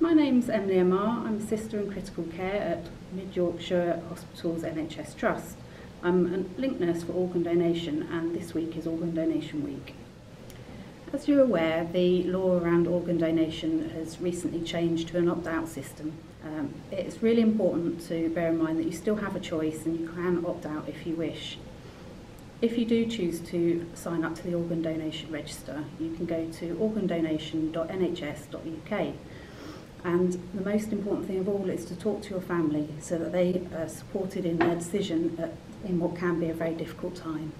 My name's Emilye Ammar. I'm a sister in critical care at Mid Yorkshire Hospitals NHS Trust. I'm a link nurse for organ donation and this week is Organ Donation Week. As you're aware, the law around organ donation has recently changed to an opt-out system. Um, it's really important to bear in mind that you still have a choice and you can opt out if you wish. If you do choose to sign up to the organ donation register, you can go to organdonation.nhs.uk And the most important thing of all is to talk to your family so that they are supported in their decision at, in what can be a very difficult time.